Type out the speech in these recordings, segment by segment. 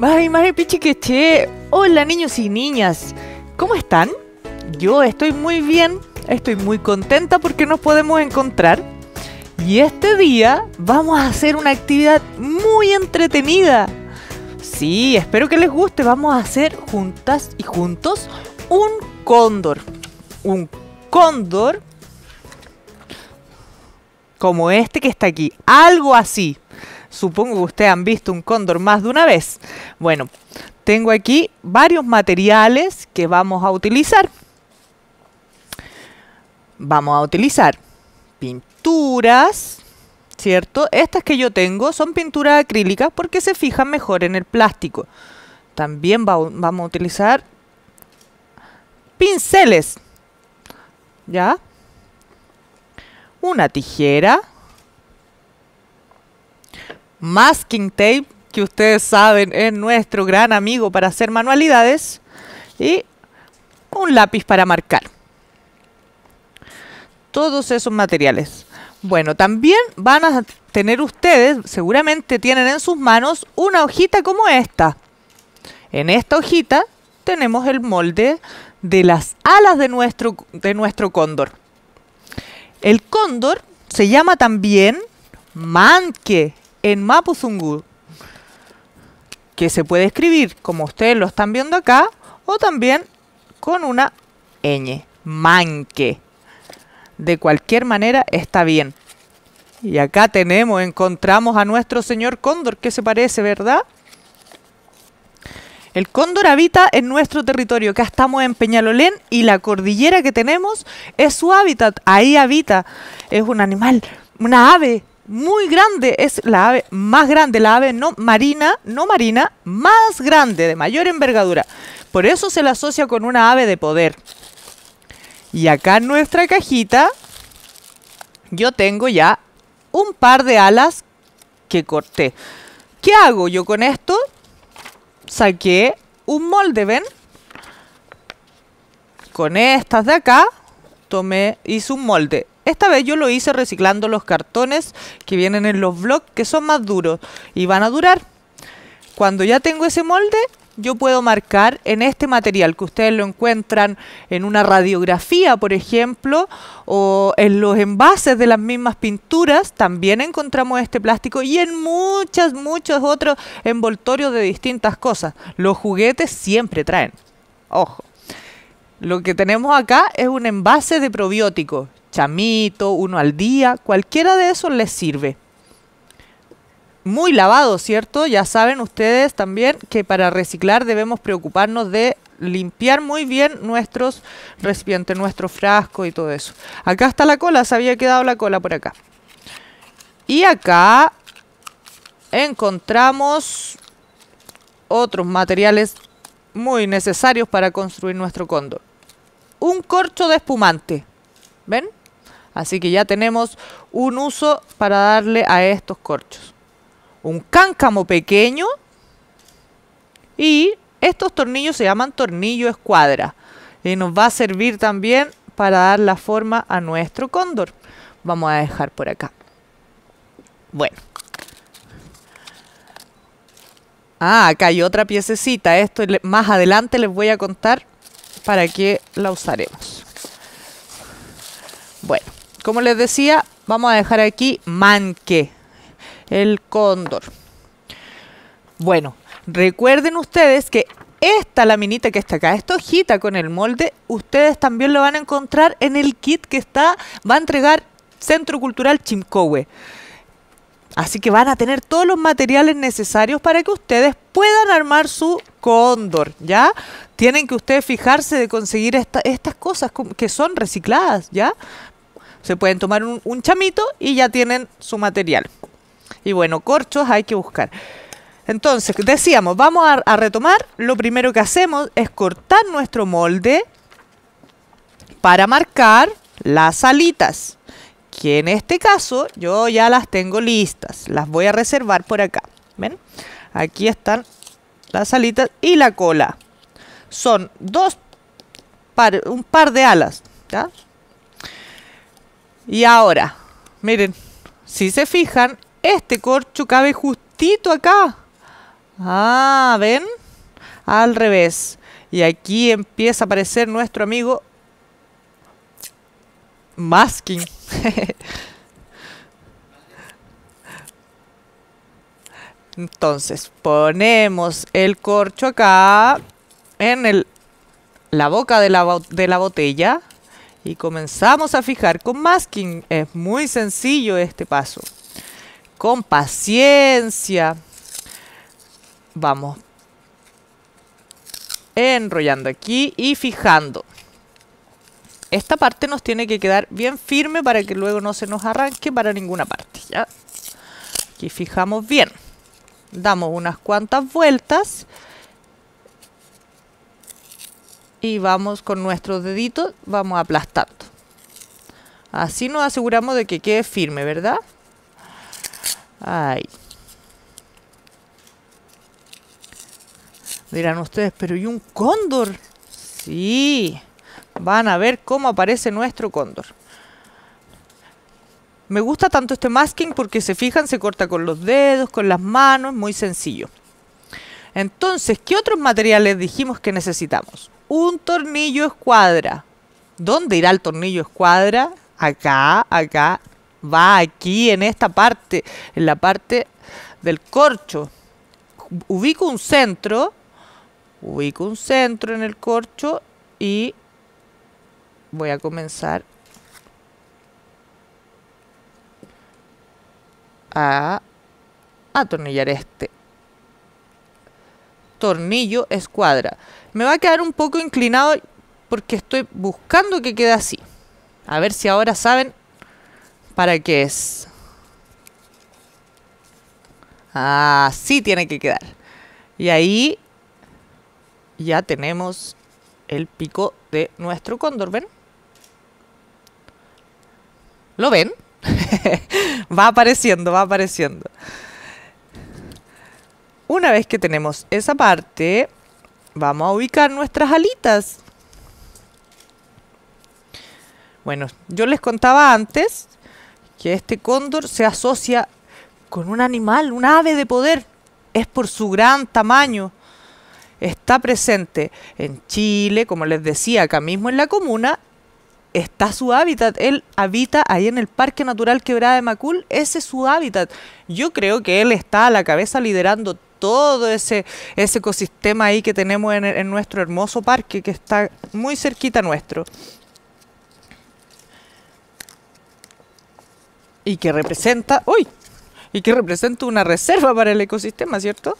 Ay, madre pichiqueche. Hola niños y niñas. ¿Cómo están? Yo estoy muy bien. Estoy muy contenta porque nos podemos encontrar. Y este día vamos a hacer una actividad muy entretenida. Sí, espero que les guste. Vamos a hacer juntas y juntos un cóndor. Un cóndor como este que está aquí. Algo así. Supongo que ustedes han visto un cóndor más de una vez. Bueno, tengo aquí varios materiales que vamos a utilizar. Vamos a utilizar pinturas, ¿cierto? Estas que yo tengo son pinturas acrílicas porque se fijan mejor en el plástico. También vamos a utilizar pinceles, ¿ya? Una tijera masking tape, que ustedes saben es nuestro gran amigo para hacer manualidades, y un lápiz para marcar. Todos esos materiales. Bueno, también van a tener ustedes, seguramente tienen en sus manos una hojita como esta. En esta hojita tenemos el molde de las alas de nuestro, de nuestro cóndor. El cóndor se llama también manque en Mapuzungun, que se puede escribir como ustedes lo están viendo acá, o también con una ñ, manque. De cualquier manera está bien. Y acá tenemos, encontramos a nuestro señor cóndor, que se parece, ¿verdad? El cóndor habita en nuestro territorio. Acá estamos en Peñalolén y la cordillera que tenemos es su hábitat. Ahí habita. Es un animal, una ave muy grande, es la ave más grande, la ave no marina, no marina, más grande, de mayor envergadura. Por eso se la asocia con una ave de poder. Y acá en nuestra cajita yo tengo ya un par de alas que corté. ¿Qué hago yo con esto? Saqué un molde, ¿ven? Con estas de acá tomé, hice un molde. Esta vez yo lo hice reciclando los cartones que vienen en los blogs que son más duros y van a durar. Cuando ya tengo ese molde, yo puedo marcar en este material que ustedes lo encuentran en una radiografía, por ejemplo, o en los envases de las mismas pinturas, también encontramos este plástico y en muchas, muchos otros envoltorios de distintas cosas. Los juguetes siempre traen. Ojo. Lo que tenemos acá es un envase de probióticos chamito, uno al día, cualquiera de esos les sirve. Muy lavado, ¿cierto? Ya saben ustedes también que para reciclar debemos preocuparnos de limpiar muy bien nuestros recipientes, nuestro frasco y todo eso. Acá está la cola, se había quedado la cola por acá. Y acá encontramos otros materiales muy necesarios para construir nuestro cóndor. Un corcho de espumante. ¿Ven? Así que ya tenemos un uso para darle a estos corchos. Un cáncamo pequeño y estos tornillos se llaman tornillo escuadra y nos va a servir también para dar la forma a nuestro cóndor. Vamos a dejar por acá. Bueno. Ah, acá hay otra piececita. Esto más adelante les voy a contar para qué la usaremos. Bueno. Como les decía, vamos a dejar aquí manque, el cóndor. Bueno, recuerden ustedes que esta laminita que está acá, esta hojita con el molde, ustedes también lo van a encontrar en el kit que está, va a entregar Centro Cultural Chimcowe. Así que van a tener todos los materiales necesarios para que ustedes puedan armar su cóndor, ¿ya? Tienen que ustedes fijarse de conseguir estas cosas que son recicladas, ¿ya? Se pueden tomar un, chamito y ya tienen su material. Y bueno, corchos hay que buscar. Entonces, decíamos, vamos a, retomar. Lo primero que hacemos es cortar nuestro molde para marcar las alitas. Que en este caso yo ya las tengo listas. Las voy a reservar por acá. ¿Ven? Aquí están las alitas y la cola. Son dos, un par de alas. ¿ya? Y ahora, miren, si se fijan, este corcho cabe justito acá. Ah, ¿ven? Al revés. Y aquí empieza a aparecer nuestro amigo Masking. Entonces, ponemos el corcho acá en el, la boca de la, de la botella y comenzamos a fijar con masking. Es muy sencillo este paso. Con paciencia. Vamos enrollando aquí y fijando. Esta parte nos tiene que quedar bien firme para que luego no se nos arranque para ninguna parte. ¿ya? Aquí fijamos bien damos unas cuantas vueltas y vamos con nuestros deditos, vamos aplastando. Así nos aseguramos de que quede firme, ¿verdad? Ahí. Dirán ustedes, pero ¿y un cóndor? Sí, van a ver cómo aparece nuestro cóndor. Me gusta tanto este masking porque se fijan, se corta con los dedos, con las manos, muy sencillo. Entonces, ¿qué otros materiales dijimos que necesitamos? Un tornillo escuadra. ¿Dónde irá el tornillo escuadra? Acá, acá, va aquí en esta parte, en la parte del corcho. Ubico un centro, ubico un centro en el corcho y voy a comenzar a atornillar este tornillo escuadra. Me va a quedar un poco inclinado porque estoy buscando que quede así. A ver si ahora saben para qué es. Así tiene que quedar. Y ahí ya tenemos el pico de nuestro cóndor, ¿ven? ¿Lo ven? va apareciendo, va apareciendo. Una vez que tenemos esa parte, vamos a ubicar nuestras alitas. Bueno, yo les contaba antes que este cóndor se asocia con un animal, un ave de poder. Es por su gran tamaño. Está presente en Chile, como les decía, acá mismo en la comuna, está su hábitat. Él habita ahí en el Parque Natural Quebrada de Macul. Ese es su hábitat. Yo creo que él está a la cabeza liderando todo ese, ese ecosistema ahí que tenemos en, nuestro hermoso parque que está muy cerquita nuestro. Y que representa, uy, y que representa una reserva para el ecosistema, ¿cierto?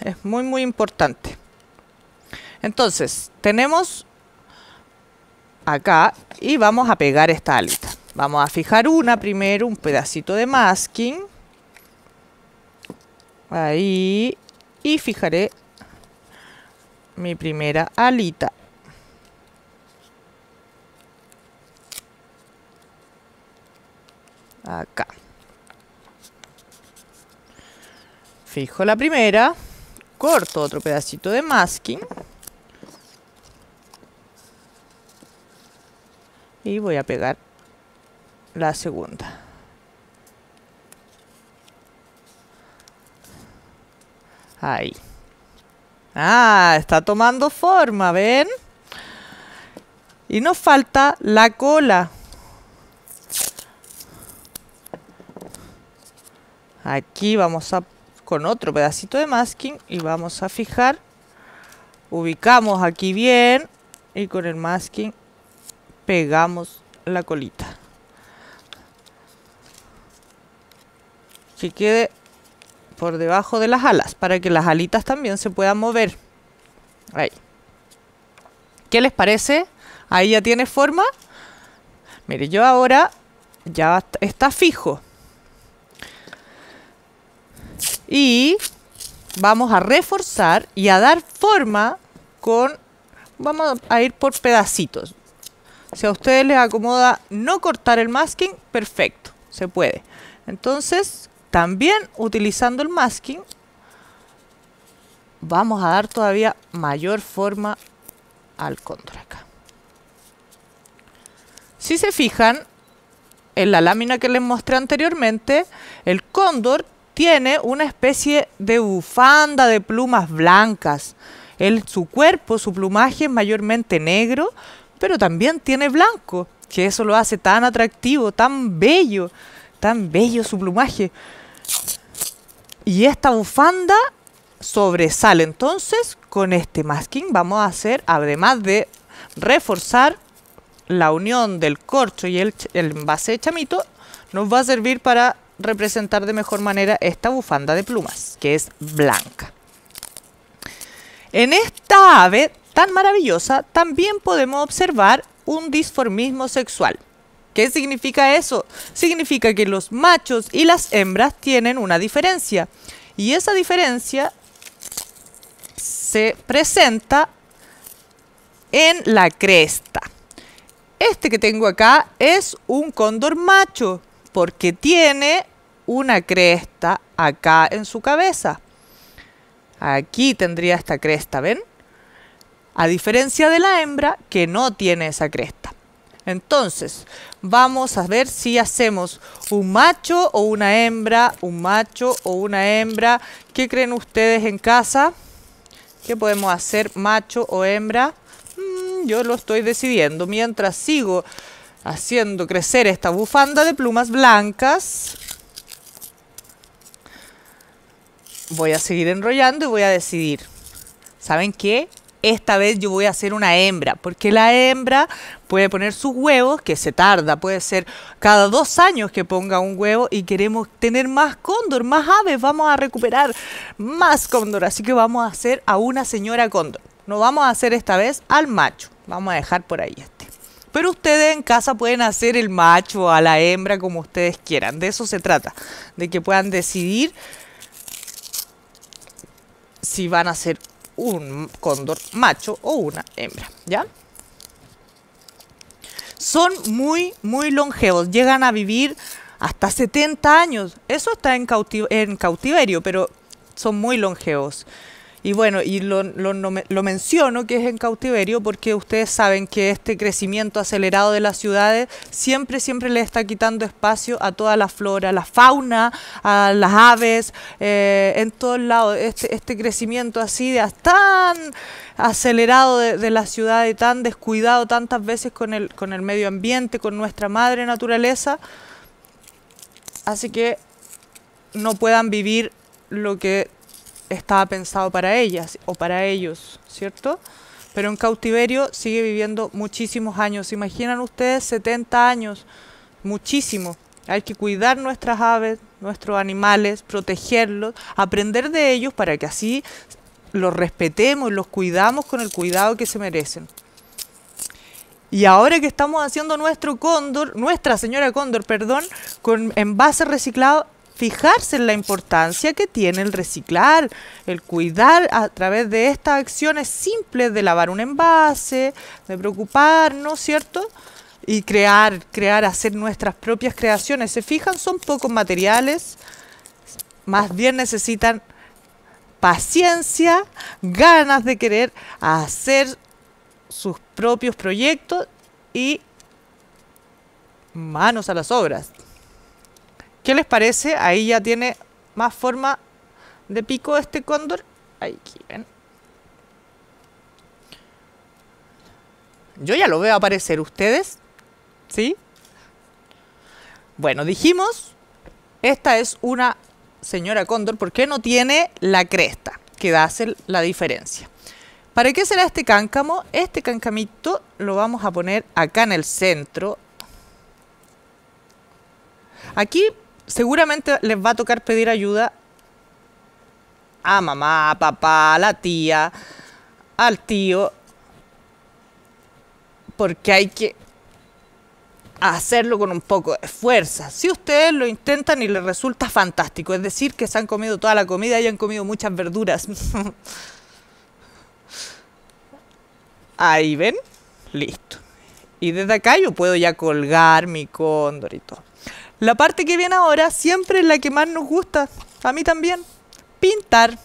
Es muy, muy importante. Entonces, tenemos acá y vamos a pegar esta alita. Vamos a fijar una primero, un pedacito de masking. Ahí. Y fijaré mi primera alita. Acá. Fijo la primera. Corto otro pedacito de masking. y voy a pegar la segunda ahí ah, está tomando forma, ¿ven? y nos falta la cola aquí vamos a con otro pedacito de masking y vamos a fijar ubicamos aquí bien y con el masking pegamos la colita. Que quede por debajo de las alas para que las alitas también se puedan mover. Ahí. ¿Qué les parece? Ahí ya tiene forma. Mire, yo ahora ya está fijo. Y vamos a reforzar y a dar forma con... Vamos a ir por pedacitos. Si a ustedes les acomoda no cortar el masking, perfecto, se puede. Entonces, también utilizando el masking, vamos a dar todavía mayor forma al cóndor acá. Si se fijan, en la lámina que les mostré anteriormente, el cóndor tiene una especie de bufanda de plumas blancas. Él, su cuerpo, su plumaje es mayormente negro, pero también tiene blanco, que eso lo hace tan atractivo, tan bello, tan bello su plumaje. Y esta bufanda sobresale. Entonces, con este masking vamos a hacer, además de reforzar la unión del corcho y el, envase de chamito, nos va a servir para representar de mejor manera esta bufanda de plumas, que es blanca. En esta ave tan maravillosa también podemos observar un disformismo sexual. ¿Qué significa eso? Significa que los machos y las hembras tienen una diferencia. Y esa diferencia se presenta en la cresta. Este que tengo acá es un cóndor macho porque tiene una cresta acá en su cabeza. Aquí tendría esta cresta, ¿ven? A diferencia de la hembra que no tiene esa cresta. Entonces, vamos a ver si hacemos un macho o una hembra, un macho o una hembra. ¿Qué creen ustedes en casa? ¿Qué podemos hacer, macho o hembra? Mm, yo lo estoy decidiendo. Mientras sigo haciendo crecer esta bufanda de plumas blancas, voy a seguir enrollando y voy a decidir. ¿Saben qué? Esta vez yo voy a hacer una hembra, porque la hembra puede poner sus huevos, que se tarda, puede ser cada dos años que ponga un huevo y queremos tener más cóndor, más aves, vamos a recuperar más cóndor, así que vamos a hacer a una señora cóndor. No vamos a hacer esta vez al macho, vamos a dejar por ahí este. Pero ustedes en casa pueden hacer el macho a la hembra como ustedes quieran, de eso se trata, de que puedan decidir si van a ser un cóndor macho o una hembra, ¿ya? Son muy, muy longevos, llegan a vivir hasta 70 años. Eso está en, en cautiverio, pero son muy longevos. Y bueno, y lo, lo, menciono que es en cautiverio porque ustedes saben que este crecimiento acelerado de las ciudades siempre, siempre le está quitando espacio a toda la flora, la fauna, a las aves, eh, en todos lados. Este, este crecimiento así de tan acelerado de, de, la ciudad y tan descuidado tantas veces con el, con el medio ambiente, con nuestra madre naturaleza, así que no puedan vivir lo que estaba pensado para ellas o para ellos, ¿cierto? Pero en cautiverio sigue viviendo muchísimos años. ¿Imaginan ustedes 70 años? Muchísimo. Hay que cuidar nuestras aves, nuestros animales, protegerlos, aprender de ellos para que así los respetemos y los cuidamos con el cuidado que se merecen. Y ahora que estamos haciendo nuestro cóndor, nuestra señora cóndor, perdón, con envase reciclado, fijarse en la importancia que tiene el reciclar, el cuidar a través de estas acciones simples de lavar un envase, de preocuparnos, ¿cierto? Y crear, crear, hacer nuestras propias creaciones. ¿Se fijan? Son pocos materiales, más bien necesitan paciencia, ganas de querer hacer sus propios proyectos y manos a las obras. ¿Qué les parece? Ahí ya tiene más forma de pico este cóndor. Aquí, ven. Yo ya lo veo aparecer. ¿Ustedes? ¿Sí? Bueno, dijimos, esta es una señora cóndor porque no tiene la cresta, que hace la diferencia. ¿Para qué será este cáncamo? Este cáncamito lo vamos a poner acá en el centro. Aquí seguramente les va a tocar pedir ayuda a mamá, a papá, a la tía, al tío, porque hay que hacerlo con un poco de fuerza. Si ustedes lo intentan y les resulta fantástico, es decir, que se han comido toda la comida y han comido muchas verduras. Ahí ven, listo. Y desde acá yo puedo ya colgar mi cóndor y todo. La parte que viene ahora siempre es la que más nos gusta. A mí también. Pintar.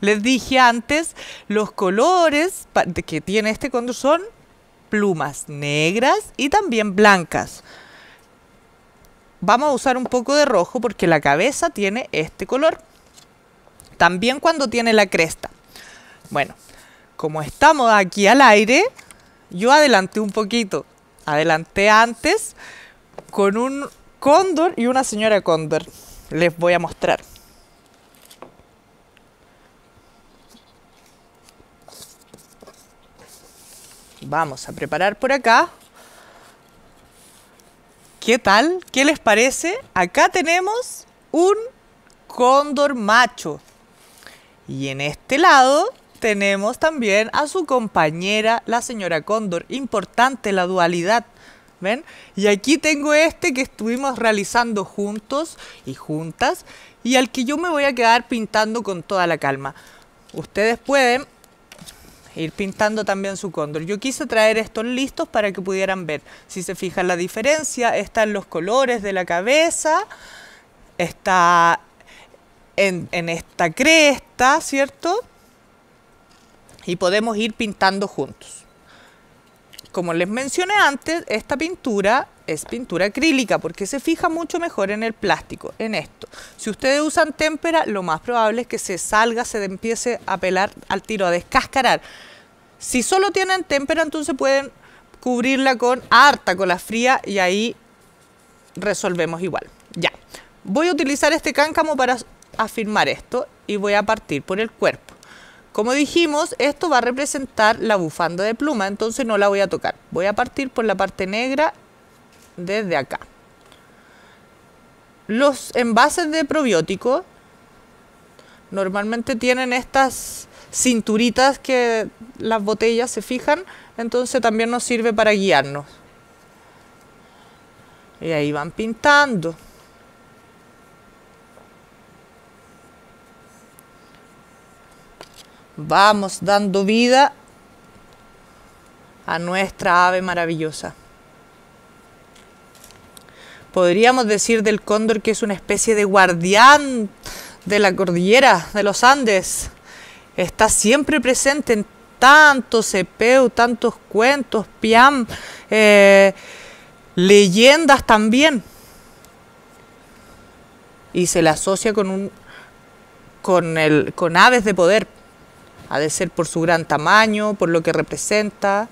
Les dije antes, los colores que tiene este cóndor son plumas negras y también blancas. vamos a usar un poco de rojo porque la cabeza tiene este color. También cuando tiene la cresta. Bueno, como estamos aquí al aire, yo adelanté un poquito. Adelanté antes con un cóndor y una señora cóndor. Les voy a mostrar. Vamos a preparar por acá. ¿Qué tal? ¿Qué les parece? Acá tenemos un cóndor macho. Y en este lado tenemos también a su compañera, la señora cóndor. Importante la dualidad. ¿Ven? Y aquí tengo este que estuvimos realizando juntos y juntas y al que yo me voy a quedar pintando con toda la calma. Ustedes pueden ir pintando también su cóndor. Yo quise traer estos listos para que pudieran ver. Si se fijan la diferencia, están los colores de la cabeza, está en, en esta cresta, ¿cierto? Y podemos ir pintando juntos. Como les mencioné antes, esta pintura es pintura acrílica porque se fija mucho mejor en el plástico, en esto. Si ustedes usan témpera, lo más probable es que se salga, se empiece a pelar al tiro, a descascarar. Si solo tienen témpera, entonces pueden cubrirla con harta con la fría y ahí resolvemos igual. Ya, voy a utilizar este cáncamo para afirmar esto y voy a partir por el cuerpo. Como dijimos, esto va a representar la bufanda de pluma, entonces no la voy a tocar. Voy a partir por la parte negra desde acá. Los envases de probióticos normalmente tienen estas cinturitas que las botellas se fijan, entonces también nos sirve para guiarnos. Y ahí van pintando. Vamos dando vida a nuestra ave maravillosa. Podríamos decir del cóndor que es una especie de guardián de la cordillera de los Andes. Está siempre presente en tantos cepeu, tantos cuentos, piam, eh, leyendas también. Y se le asocia con un con el con aves de poder. Ha de ser por su gran tamaño, por lo que representa.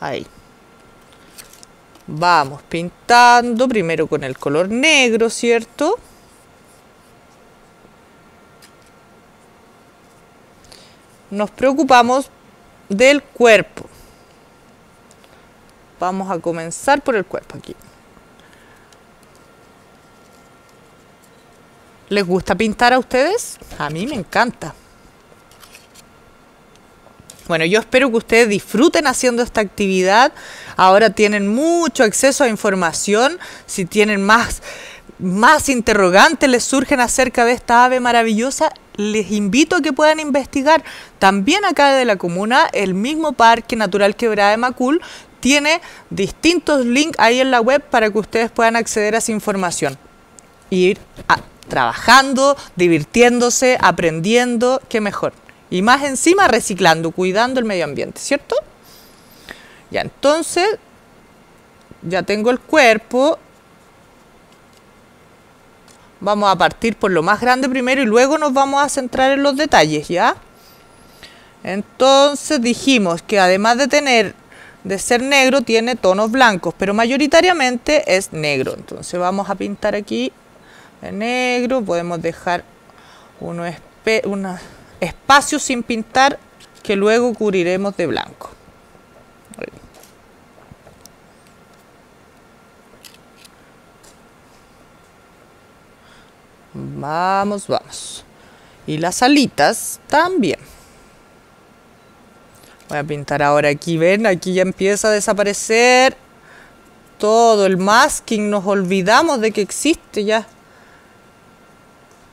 Ahí. Vamos pintando primero con el color negro, ¿cierto? Nos preocupamos del cuerpo. Vamos a comenzar por el cuerpo aquí. ¿Les gusta pintar a ustedes? A mí me encanta. Bueno, yo espero que ustedes disfruten haciendo esta actividad. Ahora tienen mucho acceso a información. Si tienen más, más interrogantes, les surgen acerca de esta ave maravillosa, les invito a que puedan investigar. También acá de la comuna, el mismo Parque Natural Quebrada de Macul tiene distintos links ahí en la web para que ustedes puedan acceder a esa información. Ir trabajando, divirtiéndose, aprendiendo, qué mejor. Y más encima reciclando, cuidando el medio ambiente, ¿cierto? Ya entonces, ya tengo el cuerpo. Vamos a partir por lo más grande primero y luego nos vamos a centrar en los detalles, ¿ya? Entonces dijimos que además de tener de ser negro tiene tonos blancos, pero mayoritariamente es negro. Entonces vamos a pintar aquí en negro, podemos dejar unos espacios sin pintar que luego cubriremos de blanco. Vamos, vamos. Y las alitas también. Voy a pintar ahora aquí, ven, aquí ya empieza a desaparecer todo el masking, nos olvidamos de que existe ya.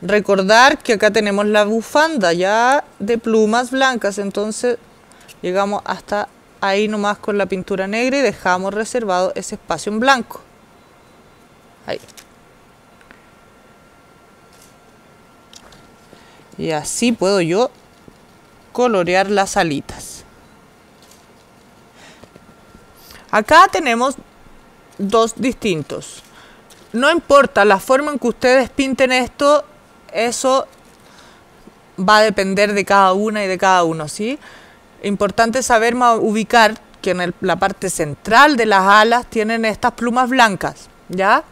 Recordar que acá tenemos la bufanda ya de plumas blancas, entonces llegamos hasta ahí nomás con la pintura negra y dejamos reservado ese espacio en blanco. Ahí. Y así puedo yo colorear las alitas. Acá tenemos dos distintos. No importa la forma en que ustedes pinten esto, eso va a depender de cada una y de cada uno, ¿sí? Importante saber ubicar que en la parte central de las alas tienen estas plumas blancas, ¿ya?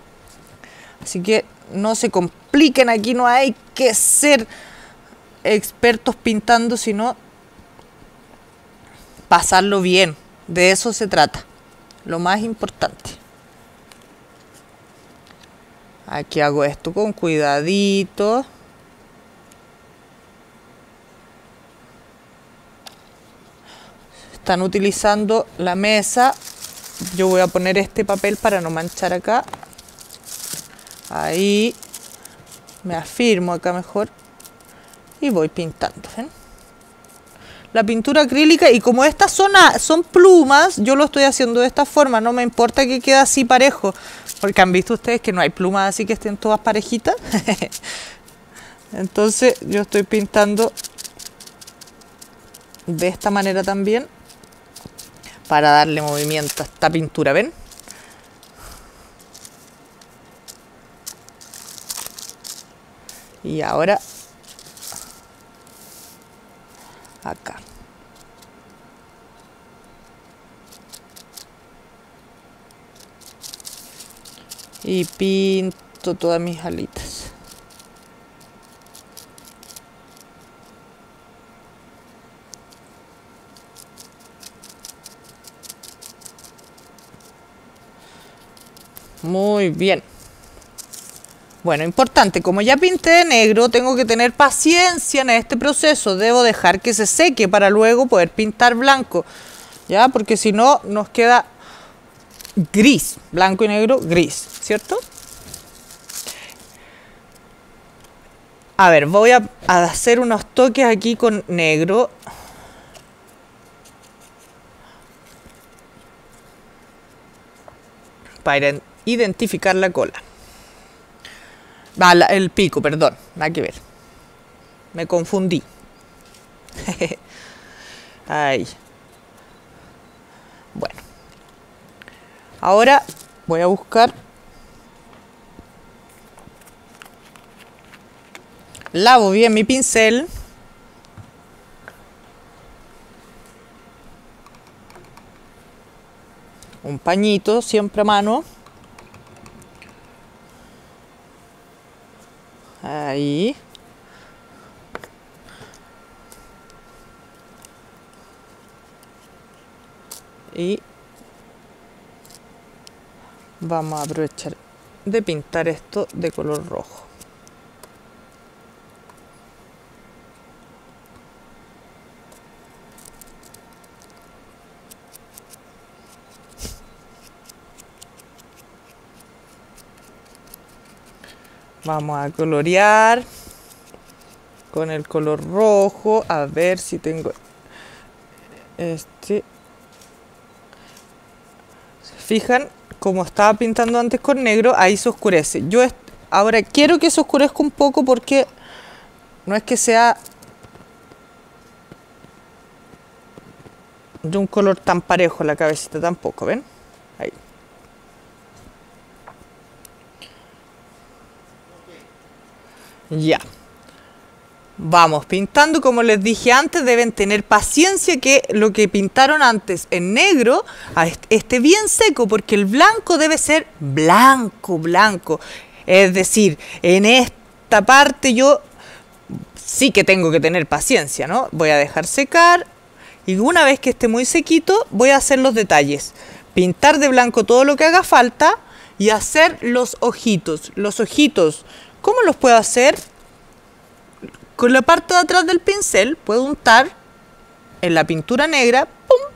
Así que no se compliquen aquí, no hay que ser expertos pintando, sino pasarlo bien. De eso se trata, lo más importante. Aquí hago esto con cuidadito. Están utilizando la mesa. Yo voy a poner este papel para no manchar acá. Ahí. Me afirmo acá mejor. Y voy pintando. La pintura acrílica y como estas son, son plumas, yo lo estoy haciendo de esta forma. No me importa que quede así parejo. Porque han visto ustedes que no hay plumas así que estén todas parejitas. Entonces yo estoy pintando de esta manera también para darle movimiento a esta pintura, ¿ven? Y ahora acá. Y pinto todas mis alitas. Muy bien. Bueno, importante, como ya pinté de negro, tengo que tener paciencia en este proceso. Debo dejar que se seque para luego poder pintar blanco. ¿Ya? Porque si no, nos queda gris. Blanco y negro, gris. ¿Cierto? A ver, voy a hacer unos toques aquí con negro. Para identificar la cola. El pico, perdón, nada que ver. Me confundí. Ahí. Bueno. Ahora voy a buscar lavo bien mi pincel un pañito siempre a mano Ahí. Y vamos a aprovechar de pintar esto de color rojo. Vamos a colorear con el color rojo. A ver si tengo este. ¿Se fijan? Como estaba pintando antes con negro, ahí se oscurece. Yo ahora quiero que se oscurezca un poco porque no es que sea de un color tan parejo la cabecita tampoco, ¿ven? Ahí. Ya. Vamos pintando, como les dije antes, deben tener paciencia que lo que pintaron antes en negro esté bien seco, porque el blanco debe ser blanco, blanco. Es decir, en esta parte yo sí que tengo que tener paciencia, ¿no? Voy a dejar secar y una vez que esté muy sequito voy a hacer los detalles. Pintar de blanco todo lo que haga falta y hacer los ojitos. Los ojitos ¿Cómo los puedo hacer? Con la parte de atrás del pincel puedo untar en la pintura negra, ¡pum!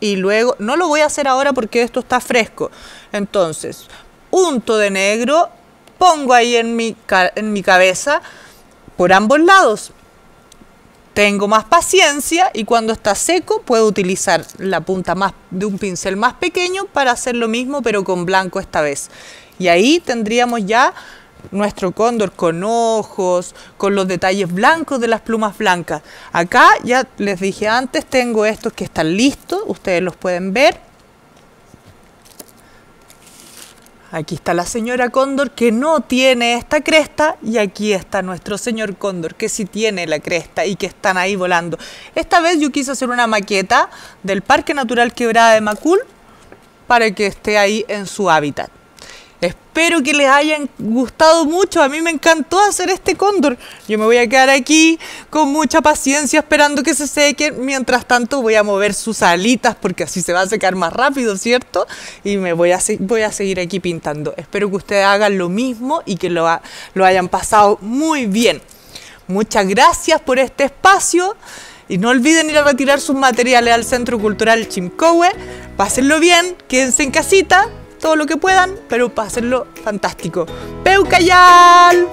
Y luego, no lo voy a hacer ahora porque esto está fresco. Entonces, unto de negro, pongo ahí en mi, en mi cabeza por ambos lados. Tengo más paciencia y cuando está seco puedo utilizar la punta más de un pincel más pequeño para hacer lo mismo pero con blanco esta vez. Y ahí tendríamos ya nuestro cóndor con ojos, con los detalles blancos de las plumas blancas. Acá ya les dije antes, tengo estos que están listos, ustedes los pueden ver. Aquí está la señora cóndor que no tiene esta cresta y aquí está nuestro señor cóndor que sí tiene la cresta y que están ahí volando. Esta vez yo quise hacer una maqueta del Parque Natural Quebrada de Macul para que esté ahí en su hábitat. Espero que les hayan gustado mucho. A mí me encantó hacer este cóndor. Yo me voy a quedar aquí con mucha paciencia esperando que se seque. Mientras tanto voy a mover sus alitas porque así se va a secar más rápido, ¿cierto? Y me voy a, voy a seguir aquí pintando. Espero que ustedes hagan lo mismo y que lo, lo hayan pasado muy bien. Muchas gracias por este espacio. Y no olviden ir a retirar sus materiales al Centro Cultural Chimcowe. Pásenlo bien, quédense en casita todo lo que puedan, pero hacerlo fantástico. ¡Peucayal!